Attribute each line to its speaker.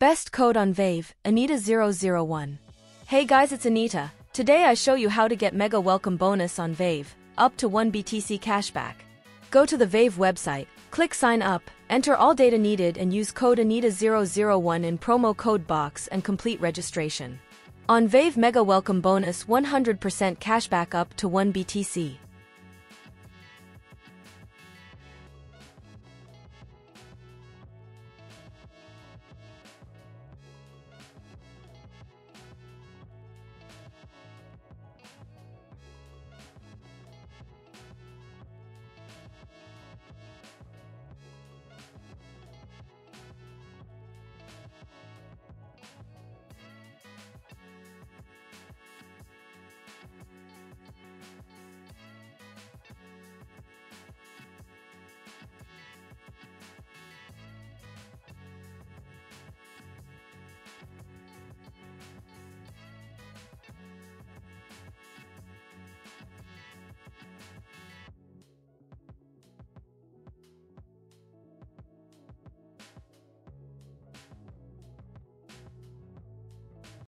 Speaker 1: Best code on Vave, Anita001. Hey guys, it's Anita. Today I show you how to get mega welcome bonus on Vave, up to 1 BTC cashback. Go to the Vave website, click sign up, enter all data needed and use code Anita001 in promo code box and complete registration. On Vave Mega Welcome Bonus 100% cashback up to 1 BTC.